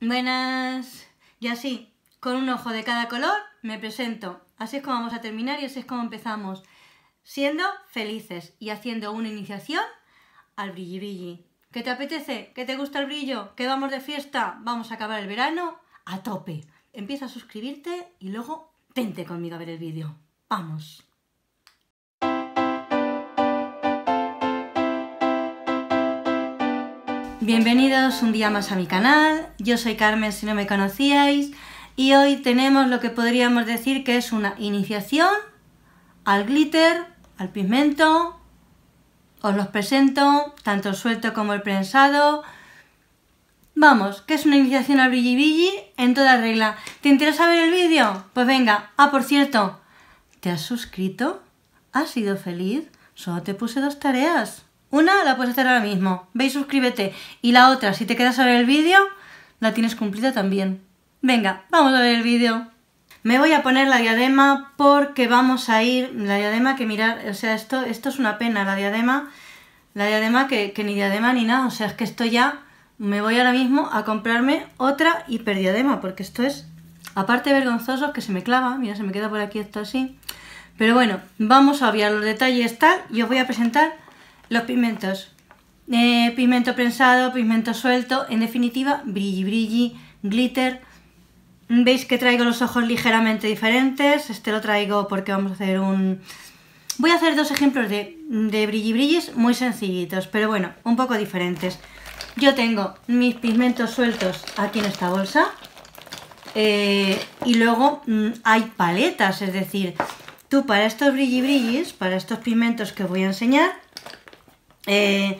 Buenas. Y así, con un ojo de cada color, me presento. Así es como vamos a terminar y así es como empezamos. Siendo felices y haciendo una iniciación al brilli brilli. ¿Qué te apetece? ¿Qué te gusta el brillo? ¿Qué vamos de fiesta? Vamos a acabar el verano a tope. Empieza a suscribirte y luego vente conmigo a ver el vídeo. ¡Vamos! Bienvenidos un día más a mi canal, yo soy Carmen si no me conocíais y hoy tenemos lo que podríamos decir que es una iniciación al glitter, al pigmento, os los presento, tanto el suelto como el prensado. Vamos, que es una iniciación al brilli brilli en toda regla. ¿Te interesa ver el vídeo? Pues venga. Ah, por cierto, ¿te has suscrito? ¿Has sido feliz? Solo te puse dos tareas. Una la puedes hacer ahora mismo. Ve y suscríbete. Y la otra, si te quedas a ver el vídeo, la tienes cumplida también. Venga, vamos a ver el vídeo. Me voy a poner la diadema porque vamos a ir... La diadema que mirar... O sea, esto, esto es una pena, la diadema... La diadema que, que ni diadema ni nada. O sea, es que esto ya... Me voy ahora mismo a comprarme otra hiperdiadema porque esto es... Aparte vergonzoso que se me clava. Mira, se me queda por aquí esto así. Pero bueno, vamos a obviar los detalles tal y os voy a presentar los pigmentos. Eh, pigmento prensado, pigmento suelto, en definitiva, brilli brilli, glitter. Veis que traigo los ojos ligeramente diferentes. Este lo traigo porque vamos a hacer un... Voy a hacer dos ejemplos de, de brilli brillis muy sencillitos, pero bueno, un poco diferentes. Yo tengo mis pigmentos sueltos aquí en esta bolsa. Eh, y luego mm, hay paletas, es decir, tú para estos brilli brillis, para estos pigmentos que os voy a enseñar, eh,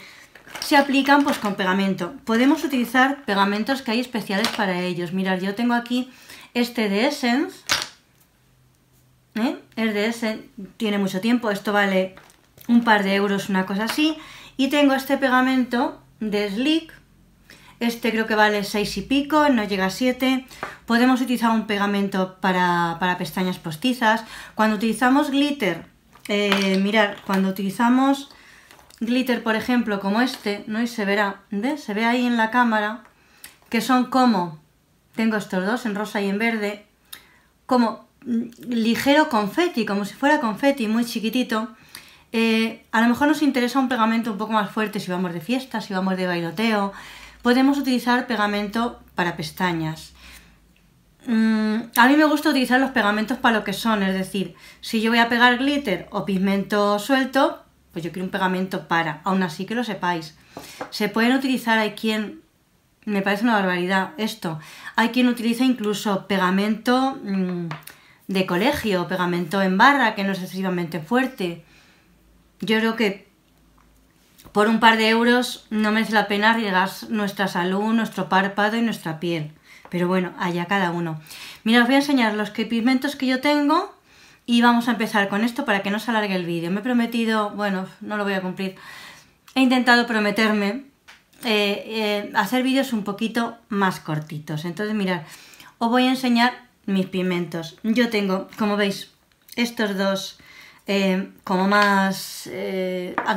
se aplican pues con pegamento. Podemos utilizar pegamentos que hay especiales para ellos. Mirad, yo tengo aquí este de Essence. ¿eh? Es de Essence, tiene mucho tiempo, esto vale un par de euros, una cosa así. Y tengo este pegamento de Slick. Este creo que vale 6 y pico, no llega a 7. Podemos utilizar un pegamento para, pestañas postizas. Cuando utilizamos glitter, eh, mirad, cuando utilizamos glitter, por ejemplo, como este, ¿no? Y se verá, ¿ves? Se ve ahí en la cámara que son como, tengo estos dos, en rosa y en verde, como mm, ligero confeti, como si fuera confeti, muy chiquitito. Eh, a lo mejor nos interesa un pegamento un poco más fuerte si vamos de fiesta, si vamos de bailoteo. Podemos utilizar pegamento para pestañas. Mm, a mí me gusta utilizar los pegamentos para lo que son, es decir, si yo voy a pegar glitter o pigmento suelto, pues yo quiero un pegamento para, aún así que lo sepáis. Se pueden utilizar, hay quien, me parece una barbaridad esto, hay quien utiliza incluso pegamento mmm, de colegio, pegamento en barra, que no es excesivamente fuerte. Yo creo que por un par de euros no merece la pena arriesgar nuestra salud, nuestro párpado y nuestra piel. Pero bueno, allá cada uno. Mira, os voy a enseñar los que pigmentos que yo tengo y vamos a empezar con esto para que no se alargue el vídeo. Me he prometido, bueno, no lo voy a cumplir. He intentado prometerme eh, eh, hacer vídeos un poquito más cortitos. Entonces, mirad, os voy a enseñar mis pigmentos. Yo tengo, como veis, estos dos eh, como más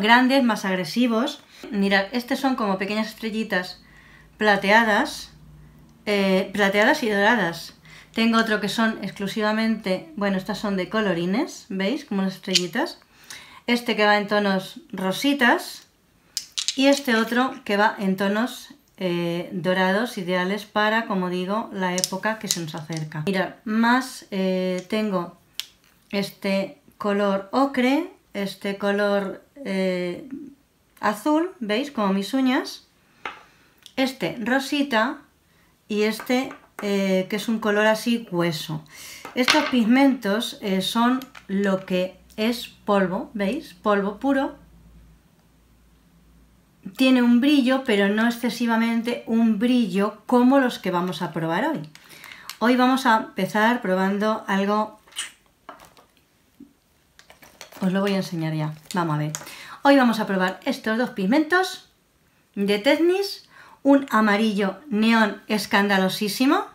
grandes, más agresivos. Mirad, estos son como pequeñas estrellitas plateadas, plateadas y doradas. Tengo otro que son exclusivamente, bueno, estas son de colorines, ¿veis? Como unas estrellitas. Este que va en tonos rositas. Y este otro que va en tonos eh, dorados, ideales para, como digo, la época que se nos acerca. Mirad, más eh, tengo este color ocre, este color eh, azul, ¿veis? Como mis uñas. Este rosita y este eh, que es un color así hueso. Estos pigmentos eh, son lo que es polvo, ¿veis? Polvo puro. Tiene un brillo, pero no excesivamente un brillo como los que vamos a probar hoy. Hoy vamos a empezar probando algo... Os lo voy a enseñar ya. Vamos a ver. Hoy vamos a probar estos dos pigmentos de Technis un amarillo neón escandalosísimo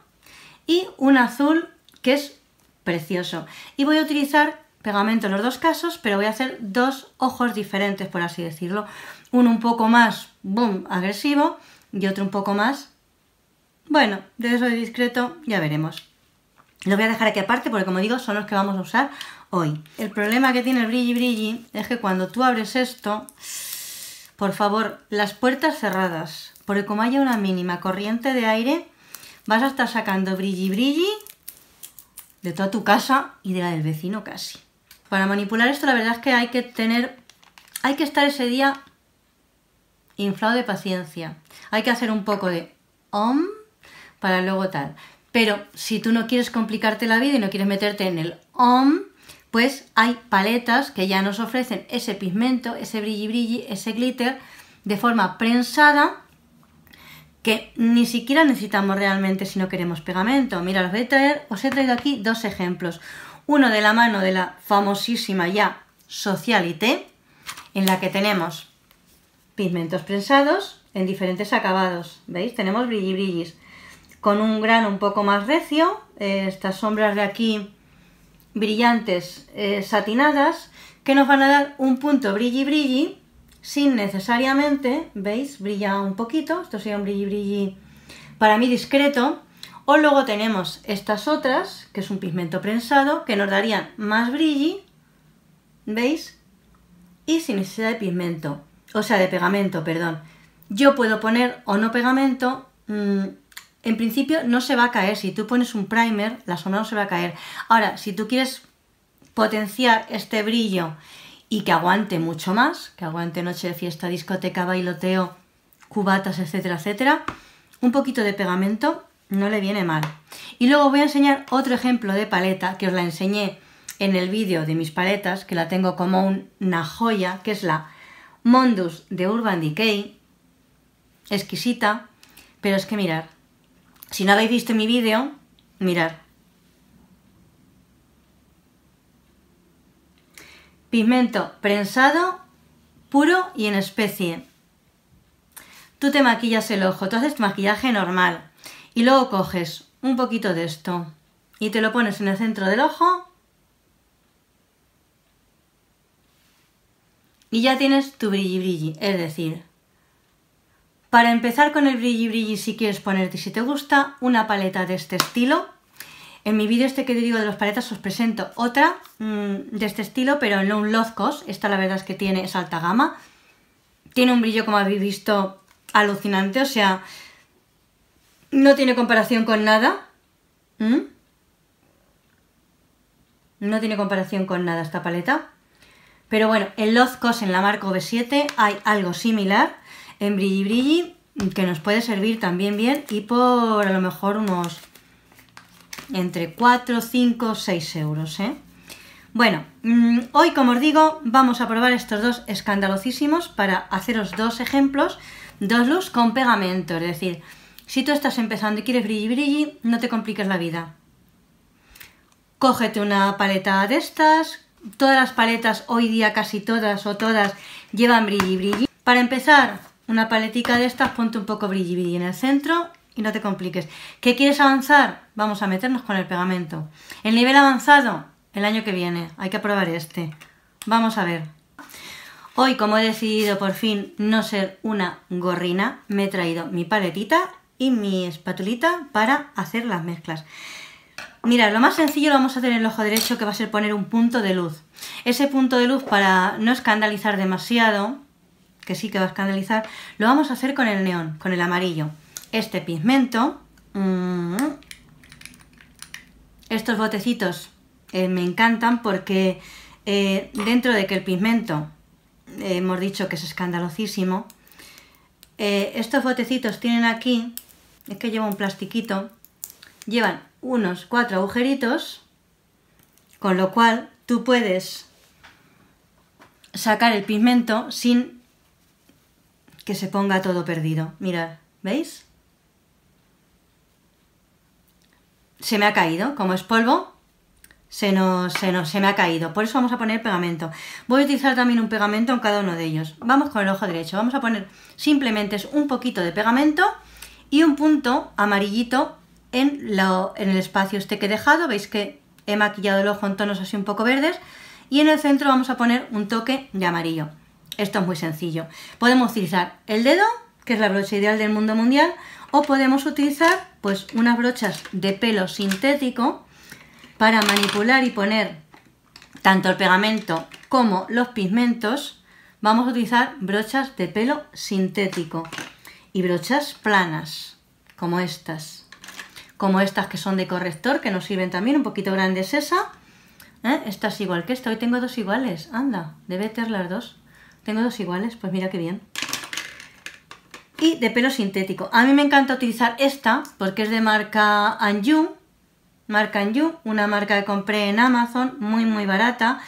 y un azul que es precioso. Y voy a utilizar pegamento en los dos casos, pero voy a hacer dos ojos diferentes, por así decirlo. Uno un poco más, boom, agresivo y otro un poco más Bueno, de eso de discreto ya veremos. Lo voy a dejar aquí aparte porque como digo son los que vamos a usar hoy. El problema que tiene el brilli brilli es que cuando tú abres esto, por favor, las puertas cerradas, porque como haya una mínima corriente de aire, vas a estar sacando brilli brilli de toda tu casa y de la del vecino casi. Para manipular esto la verdad es que hay que tener, hay que estar ese día inflado de paciencia. Hay que hacer un poco de om para luego tal. Pero si tú no quieres complicarte la vida y no quieres meterte en el om, pues hay paletas que ya nos ofrecen ese pigmento, ese brilli brilli, ese glitter de forma prensada que ni siquiera necesitamos realmente si no queremos pegamento. Mira, os, voy a traer, os he traído aquí dos ejemplos. Uno de la mano de la famosísima ya Socialité, en la que tenemos pigmentos prensados en diferentes acabados. ¿Veis? Tenemos brilli brillis con un grano un poco más recio, eh, estas sombras de aquí brillantes eh, satinadas, que nos van a dar un punto brilli brilli, sin necesariamente, ¿veis? Brilla un poquito, esto sería un brilli brilli para mí discreto, o luego tenemos estas otras, que es un pigmento prensado, que nos darían más brilli, ¿veis? Y sin necesidad de pigmento, o sea, de pegamento, perdón. Yo puedo poner o no pegamento, mmm, en principio no se va a caer. Si tú pones un primer, la sombra no se va a caer. Ahora, si tú quieres potenciar este brillo y que aguante mucho más, que aguante noche de fiesta, discoteca, bailoteo, cubatas, etcétera, etcétera, un poquito de pegamento no le viene mal. Y luego voy a enseñar otro ejemplo de paleta que os la enseñé en el vídeo de mis paletas, que la tengo como una joya, que es la Mondus de Urban Decay. Exquisita, pero es que mirar, si no habéis visto mi vídeo, mirad. Pigmento prensado, puro y en especie. Tú te maquillas el ojo, tú haces tu maquillaje normal y luego coges un poquito de esto y te lo pones en el centro del ojo y ya tienes tu brilli brilli, es decir, para empezar con el brilli brilli, si quieres ponerte, si te gusta, una paleta de este estilo. En mi vídeo este que te digo de las paletas os presento otra mmm, de este estilo, pero no un Lozcos. Esta la verdad es que tiene, es alta gama. Tiene un brillo, como habéis visto, alucinante. O sea, no tiene comparación con nada. ¿Mm? No tiene comparación con nada esta paleta. Pero bueno, en Lozcos, en la marca V7, hay algo similar en brilli brilli que nos puede servir también bien y por a lo mejor unos entre 4, 5, 6 euros. ¿eh? Bueno, mmm, hoy como os digo vamos a probar estos dos escandalosísimos para haceros dos ejemplos, dos luz con pegamento, es decir, si tú estás empezando y quieres brilli brilli, no te compliques la vida. Cógete una paleta de estas, todas las paletas hoy día casi todas o todas llevan brilli brilli. Para empezar, una paletica de estas, ponte un poco brilli brilli en el centro y no te compliques. ¿Qué quieres avanzar? Vamos a meternos con el pegamento. El nivel avanzado, el año que viene. Hay que probar este. Vamos a ver. Hoy, como he decidido por fin no ser una gorrina, me he traído mi paletita y mi espatulita para hacer las mezclas. Mira, lo más sencillo lo vamos a hacer en el ojo derecho, que va a ser poner un punto de luz. Ese punto de luz, para no escandalizar demasiado, que sí que va a escandalizar, lo vamos a hacer con el neón, con el amarillo. Este pigmento, mmm, estos botecitos eh, me encantan porque eh, dentro de que el pigmento, eh, hemos dicho que es escandalosísimo, estos botecitos tienen aquí, es que lleva un plastiquito, llevan unos cuatro agujeritos, con lo cual tú puedes sacar el pigmento sin que se ponga todo perdido. Mirad, ¿veis? Se me ha caído, como es polvo, se, nos, se, nos, se me ha caído. Por eso vamos a poner pegamento. Voy a utilizar también un pegamento en cada uno de ellos. Vamos con el ojo derecho. Vamos a poner simplemente un poquito de pegamento y un punto amarillito en, en el espacio este que he dejado. Veis que he maquillado el ojo en tonos así un poco verdes. Y en el centro vamos a poner un toque de amarillo. Esto es muy sencillo. Podemos utilizar el dedo, que es la brocha ideal del mundo mundial, o podemos utilizar pues unas brochas de pelo sintético para manipular y poner tanto el pegamento como los pigmentos. Vamos a utilizar brochas de pelo sintético y brochas planas, como estas. Como estas que son de corrector, que nos sirven también, un poquito grandes esa. ¿Eh? Esta es igual que esta, hoy tengo dos iguales, anda, debe tener las dos. Tengo dos iguales, pues mira qué bien y de pelo sintético. A mí me encanta utilizar esta porque es de marca Anju, marca Anju, una marca que compré en Amazon, muy muy barata.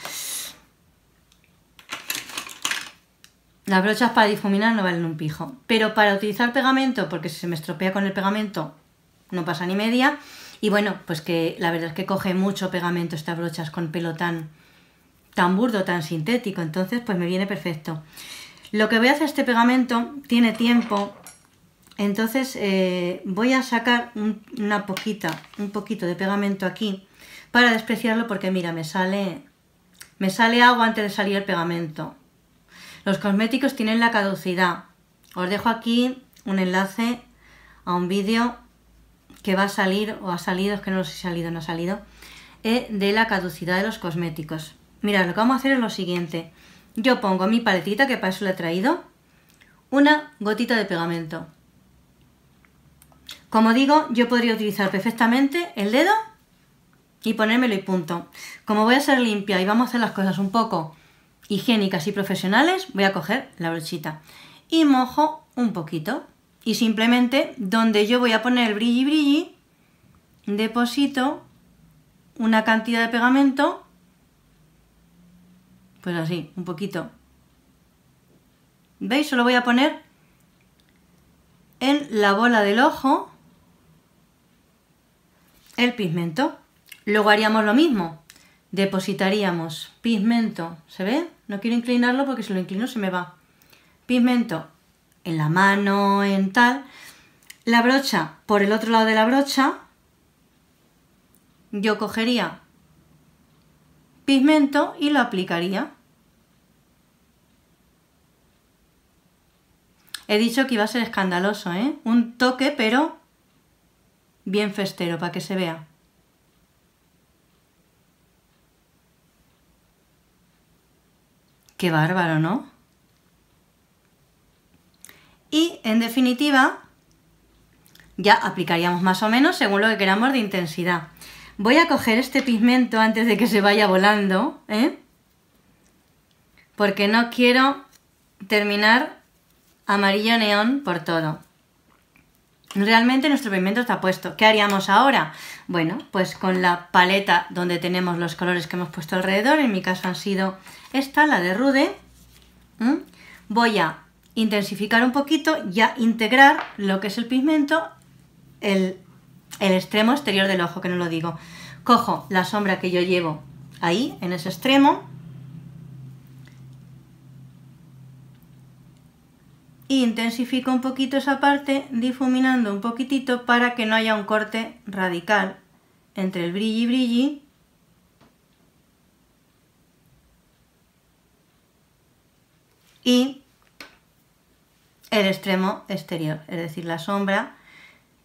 Las brochas para difuminar no valen un pijo, pero para utilizar pegamento, porque si se me estropea con el pegamento no pasa ni media, y bueno, pues que la verdad es que coge mucho pegamento estas brochas con pelo tan, tan burdo, tan sintético, entonces pues me viene perfecto. Lo que voy a hacer este pegamento tiene tiempo, entonces eh, voy a sacar una poquita, un poquito de pegamento aquí para despreciarlo porque mira, me sale, me sale agua antes de salir el pegamento. Los cosméticos tienen la caducidad. Os dejo aquí un enlace a un vídeo que va a salir, o ha salido, es que no lo sé si ha salido o no ha salido, eh, de la caducidad de los cosméticos. Mirad, lo que vamos a hacer es lo siguiente. Yo pongo mi paletita, que para eso la he traído, una gotita de pegamento. Como digo, yo podría utilizar perfectamente el dedo y ponérmelo y punto. Como voy a ser limpia y vamos a hacer las cosas un poco higiénicas y profesionales, voy a coger la brochita y mojo un poquito. Y simplemente donde yo voy a poner el brilli brilli, deposito una cantidad de pegamento pues así, un poquito. ¿Veis? Solo voy a poner en la bola del ojo el pigmento. Luego haríamos lo mismo. Depositaríamos pigmento. ¿Se ve? No quiero inclinarlo porque si lo inclino se me va. Pigmento en la mano, en tal. La brocha por el otro lado de la brocha. Yo cogería y lo aplicaría. He dicho que iba a ser escandaloso, ¿eh? Un toque, pero bien festero, para que se vea. Qué bárbaro, ¿no? Y, en definitiva, ya aplicaríamos más o menos según lo que queramos de intensidad. Voy a coger este pigmento antes de que se vaya volando, ¿eh? Porque no quiero terminar amarillo neón por todo. Realmente nuestro pigmento está puesto. ¿Qué haríamos ahora? Bueno, pues con la paleta donde tenemos los colores que hemos puesto alrededor, en mi caso han sido esta, la de Rude, voy a intensificar un poquito y a integrar lo que es el pigmento, el el extremo exterior del ojo, que no lo digo. Cojo la sombra que yo llevo ahí, en ese extremo, e intensifico un poquito esa parte, difuminando un poquitito para que no haya un corte radical entre el brilli brilli y el extremo exterior, es decir, la sombra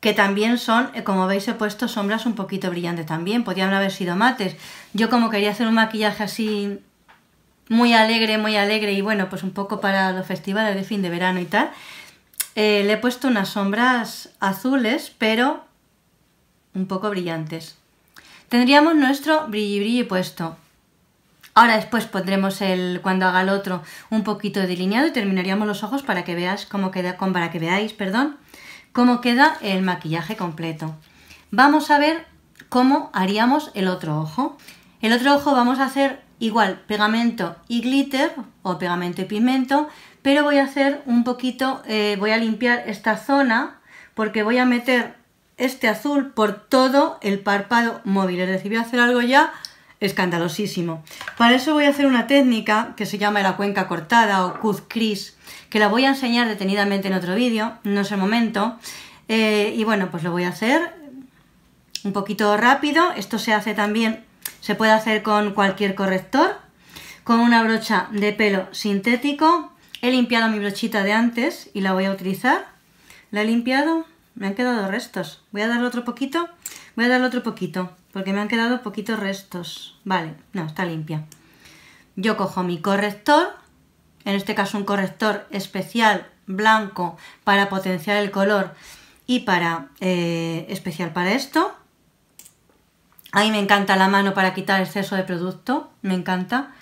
que también son, eh, como veis he puesto sombras un poquito brillantes también, podrían haber sido mates. Yo como quería hacer un maquillaje así muy alegre, muy alegre y bueno, pues un poco para los festivales de fin de verano y tal, eh, le he puesto unas sombras azules, pero un poco brillantes. Tendríamos nuestro brilli brilli puesto. Ahora después pondremos el, cuando haga el otro, un poquito de delineado y terminaríamos los ojos para que veas cómo queda, para que veáis, perdón, cómo queda el maquillaje completo. Vamos a ver cómo haríamos el otro ojo. El otro ojo vamos a hacer igual pegamento y glitter o pegamento y pigmento, pero voy a hacer un poquito, eh, voy a limpiar esta zona porque voy a meter este azul por todo el párpado móvil, es decir, voy a hacer algo ya escandalosísimo. Para eso voy a hacer una técnica que se llama la cuenca cortada o cut crease, que la voy a enseñar detenidamente en otro vídeo, no es el momento. Eh, y bueno, pues lo voy a hacer un poquito rápido. Esto se hace también, se puede hacer con cualquier corrector, con una brocha de pelo sintético. He limpiado mi brochita de antes y la voy a utilizar. La he limpiado me han quedado restos. Voy a darle otro poquito, voy a darle otro poquito, porque me han quedado poquitos restos. Vale, no, está limpia. Yo cojo mi corrector, en este caso un corrector especial blanco para potenciar el color y para eh, especial para esto. A mí me encanta la mano para quitar exceso de producto, me encanta.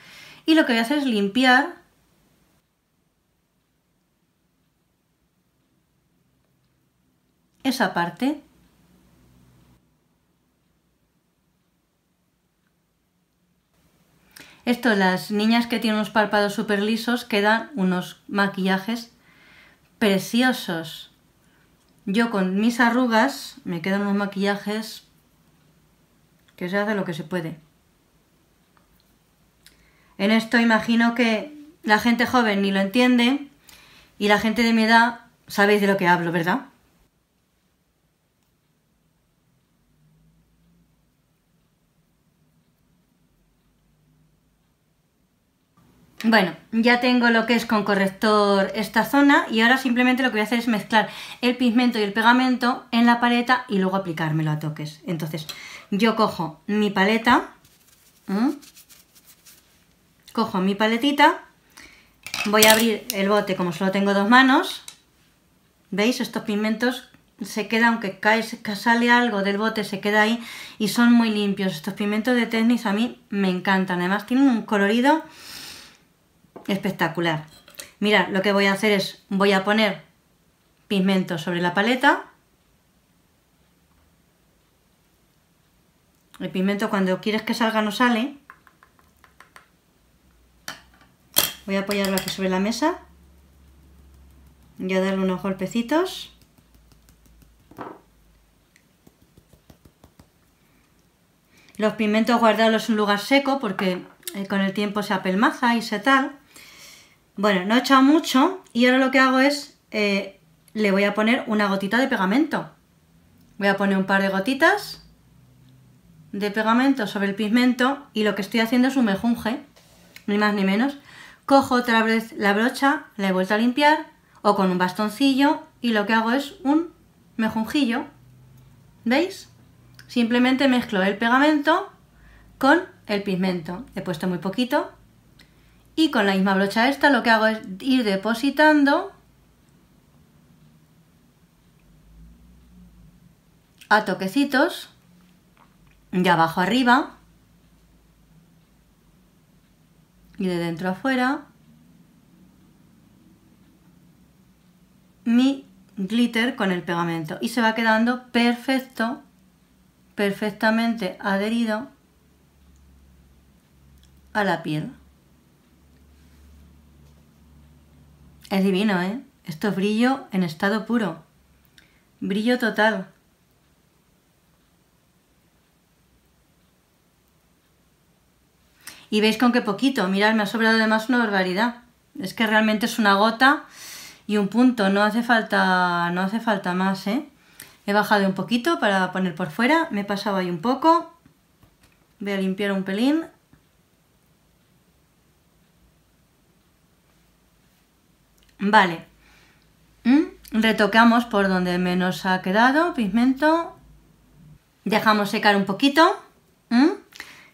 Y lo que voy a hacer es limpiar esa parte. Esto, las niñas que tienen unos párpados súper lisos quedan unos maquillajes preciosos. Yo con mis arrugas me quedan unos maquillajes que se hace lo que se puede. En esto imagino que la gente joven ni lo entiende y la gente de mi edad sabéis de lo que hablo, ¿verdad? Bueno, ya tengo lo que es con corrector esta zona y ahora simplemente lo que voy a hacer es mezclar el pigmento y el pegamento en la paleta y luego aplicármelo a toques. Entonces, yo cojo mi paleta, cojo mi paletita, voy a abrir el bote como solo tengo dos manos, ¿veis? Estos pigmentos se quedan, aunque cae, sale algo del bote, se queda ahí y son muy limpios. Estos pigmentos de Technics a mí me encantan, además tienen un colorido espectacular. Mira, lo que voy a hacer es, voy a poner pigmento sobre la paleta. El pigmento cuando quieres que salga no sale. Voy a apoyarlo aquí sobre la mesa. Voy a darle unos golpecitos. Los pigmentos guardarlos en un lugar seco porque eh, con el tiempo se apelmaza y se tal. Bueno, no he echado mucho y ahora lo que hago es, eh, le voy a poner una gotita de pegamento. Voy a poner un par de gotitas de pegamento sobre el pigmento y lo que estoy haciendo es un mejunje, ni más ni menos. Cojo otra vez la brocha, la he vuelto a limpiar o con un bastoncillo y lo que hago es un mejunjillo. ¿Veis? Simplemente mezclo el pegamento con el pigmento. He puesto muy poquito y con la misma brocha esta lo que hago es ir depositando a toquecitos de abajo arriba y de dentro afuera mi glitter con el pegamento. Y se va quedando perfecto perfectamente adherido a la piel Es divino, ¿eh? Esto es brillo en estado puro. Brillo total. Y veis con qué poquito. Mirad, me ha sobrado además una barbaridad. Es que realmente es una gota y un punto. No hace falta, no hace falta más, ¿eh? He bajado un poquito para poner por fuera. Me he pasado ahí un poco. Voy a limpiar un pelín. Vale. Mm, retocamos por donde menos ha quedado, pigmento. Dejamos secar un poquito. Mm,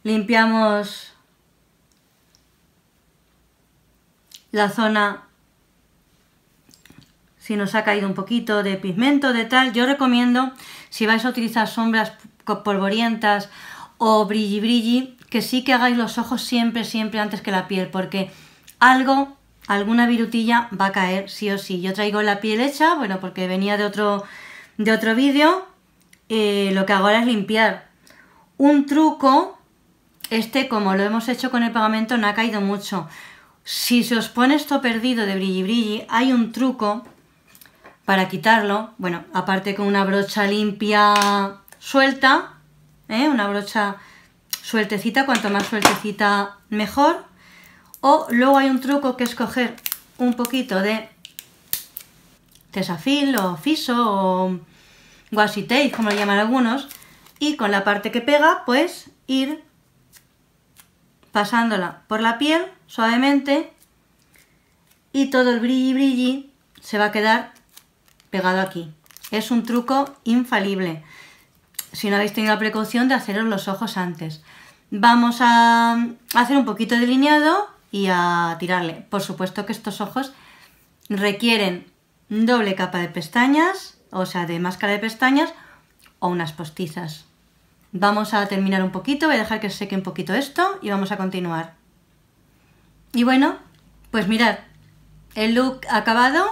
limpiamos la zona si nos ha caído un poquito de pigmento, de tal. Yo recomiendo, si vais a utilizar sombras polvorientas o brilli brilli, que sí que hagáis los ojos siempre, siempre antes que la piel, porque algo alguna virutilla va a caer sí o sí. Yo traigo la piel hecha, bueno, porque venía de otro, de otro vídeo. Eh, lo que hago ahora es limpiar. Un truco, este como lo hemos hecho con el pegamento no ha caído mucho. Si se os pone esto perdido de brilli brilli, hay un truco para quitarlo. Bueno, aparte con una brocha limpia suelta, ¿eh? una brocha sueltecita, cuanto más sueltecita mejor. O luego hay un truco que es coger un poquito de tesafil o fiso o washi tape, como lo llaman algunos, y con la parte que pega, pues ir pasándola por la piel suavemente y todo el brilli brilli se va a quedar pegado aquí. es un truco infalible. Si no habéis tenido la precaución de haceros los ojos antes. Vamos a hacer un poquito de delineado y a tirarle. Por supuesto que estos ojos requieren doble capa de pestañas, o sea, de máscara de pestañas o unas postizas. Vamos a terminar un poquito, voy a dejar que seque un poquito esto y vamos a continuar. Y bueno, pues mirad, el look acabado,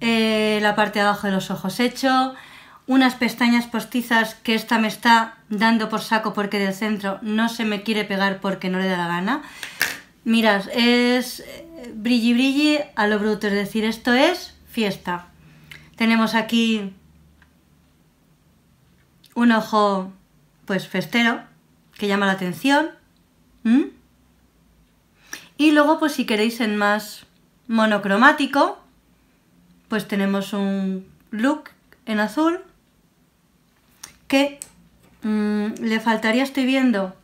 eh, la parte de abajo de los ojos hecho, unas pestañas postizas que esta me está dando por saco porque del centro no se me quiere pegar porque no le da la gana. Mirad, es eh, brilli brilli a lo bruto, es decir, esto es fiesta. Tenemos aquí un ojo pues festero que llama la atención. Y luego pues si queréis en más monocromático pues tenemos un look en azul que mm, le faltaría, estoy viendo,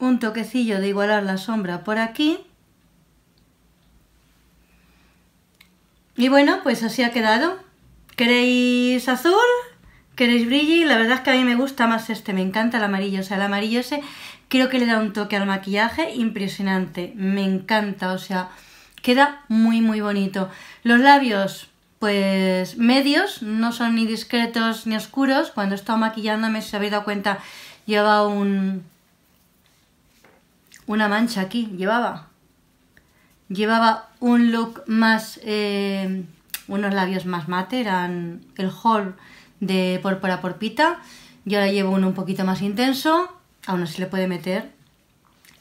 un toquecillo de igualar la sombra por aquí. Y bueno, pues así ha quedado. ¿Queréis azul? ¿Queréis brilli? La verdad es que a mí me gusta más este, me encanta el amarillo. O sea, el amarillo ese creo que le da un toque al maquillaje impresionante. Me encanta, o sea, queda muy muy bonito. Los labios, pues medios, no son ni discretos ni oscuros. Cuando he estado maquillándome, si habéis dado cuenta, lleva un... Una mancha aquí, llevaba. Llevaba un look más... Eh, unos labios más mate, eran el Hall de Pórpora Porpita. Yo ahora llevo uno un poquito más intenso, aún así le puede meter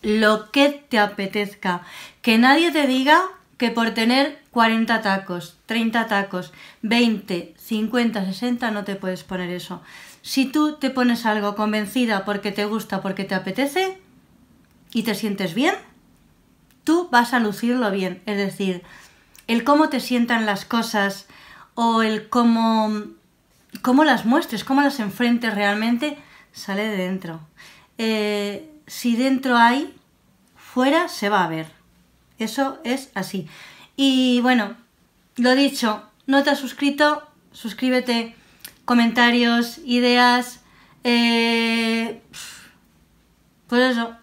lo que te apetezca. Que nadie te diga que por tener 40 tacos, 30 tacos, 20, 50, 60 no te puedes poner eso. Si tú te pones algo convencida porque te gusta, porque te apetece y te sientes bien, tú vas a lucirlo bien. Es decir, el cómo te sientan las cosas o el cómo, cómo las muestres, cómo las enfrentes realmente, sale de dentro. Eh, si dentro hay, fuera se va a ver. Eso es así. Y bueno, lo dicho, no te has suscrito, suscríbete, comentarios, ideas, eh, pues eso,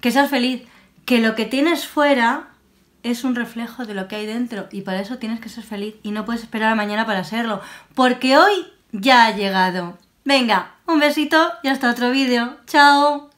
que seas feliz, que lo que tienes fuera es un reflejo de lo que hay dentro y para eso tienes que ser feliz y no puedes esperar a mañana para serlo, porque hoy ya ha llegado. Venga, un besito y hasta otro vídeo. ¡Chao!